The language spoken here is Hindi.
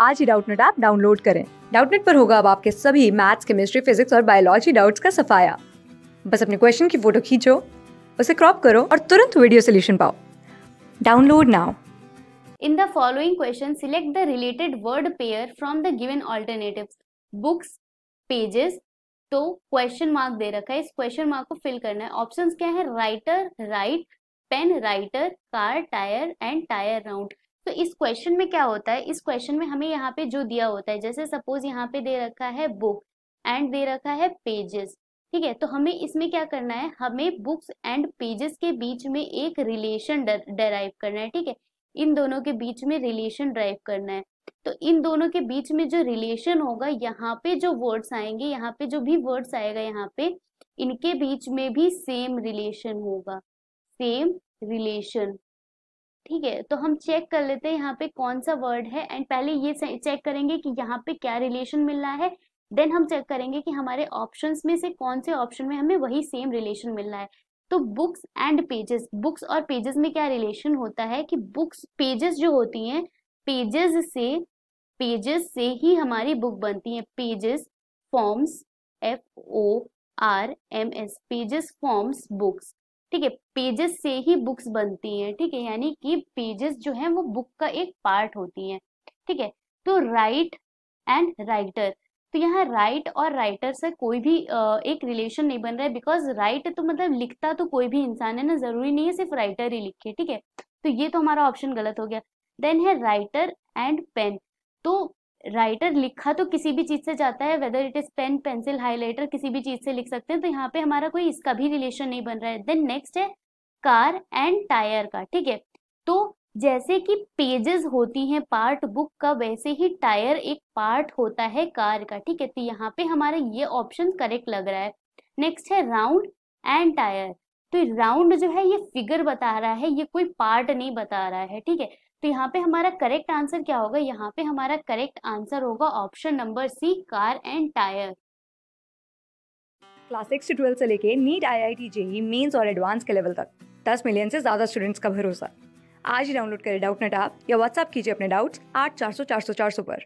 आज ही डाउटनेट ऐप डाउनलोड करें। डाउटनेट पर होगा अब आपके सभी मैथ्स केमिस्ट्री फिजिक्स और बायोलॉजी डाउट्स का सफाया। बस अपने क्वेश्चन की फ़ोटो खींचो उसे क्रॉप करो और तुरंत वीडियो सोल्यूशन पाओ। Download now. In the following question, select the related word pair from the given alternatives. Books, pages. तो क्वेश्चन मार्क दे रखा है। इस क्वेश्चन मार्क को फिल करना है। ऑप्शंस क्या है? Writer write pen writer car tyre and tyre round तो इस क्वेश्चन में क्या होता है? इस क्वेश्चन में हमें यहाँ पे जो दिया होता है, जैसे सपोज़ यहाँ पे दे रखा है बुक एंड दे रखा है पेजेस ठीक है? तो हमें इसमें क्या करना है? हमें बुक्स एंड पेजेस के बीच में एक रिलेशन डेराइव करना है, ठीक है? इन दोनों के बीच में रिलेशन ड्राइव करना है। तो इन दोनों के बीच में जो रिलेशन होगा, यहाँ पे जो वर्ड्स आएँगे, यहाँ पे जो भी वर्ड्स आएगा, यहाँ पे इनके बीच में भी सेम रिलेशन होगा। सेम रिलेशन ठीक है तो हम चेक कर लेते हैं यहाँ पे कौन सा वर्ड है एंड पहले ये चेक करेंगे कि यहाँ पे क्या रिलेशन मिल रहा है देन हम चेक करेंगे कि हमारे ऑप्शंस में से कौन से ऑप्शन में हमें वही सेम रिलेशन मिल रहा है। तो बुक्स एंड पेजेस बुक्स और पेजेस में क्या रिलेशन होता है कि बुक्स पेजेस जो होती हैं पेजेस से पेजेस से ही हमारी बुक बनती है। Pages forms F O R M S pages forms books ठीक है पेजेस से ही बुक्स बनती हैं, ठीक है, यानी कि पेजेस जो है वो बुक का एक पार्ट होती हैं, ठीक है। तो राइट एंड राइटर तो यहाँ राइट और राइटर से कोई भी एक रिलेशन नहीं बन रहा है बिकॉज़ राइट तो मतलब लिखता तो कोई भी इंसान है ना, ज़रूरी नहीं है सिर्फ़ राइटर ही लिखे, ठीक है। तो ये तो हमारा ऑप्शन गलत हो गया। देन है राइटर एंड पेन तो राइटर लिखा तो किसी भी चीज़ से जाता है whether it is pen pencil highlighter किसी भी चीज़ से लिख सकते हैं तो यहाँ पे हमारा कोई इसका भी रिलेशन नहीं बन रहा है। देन नेक्स्ट है कार एंड टायर का, ठीक है? तो जैसे कि पेजेस होती हैं पार्ट बुक का, वैसे ही टायर एक पार्ट होता है कार का, ठीक है? तो यहाँ पे हमारा ये ऑप्शन करेक्ट लग रहा है। नेक्स्ट है राउंड एंड टायर तो राउंड जो है, ये फिगर बता रहा है, ये कोई पार्ट नहीं बता रहा है, ठीक है? तो यहाँ पे हमारा करेक्ट आंसर क्या होगा? यहाँ पे हमारा करेक्ट आंसर होगा option number C car and tyre class six से ट्वेल्थ से लेके NEET I I T JEE mains और एडवांस के लेवल तक। दस मिलियन से ज़्यादा स्टूडेंट्स का भरोसा। आज ही डाउनलोड करें डाउट नेट आप या व्हाट्सअप कीजिए अपने डाउट्स आठ चार सौ चार सौ चार सौ पर।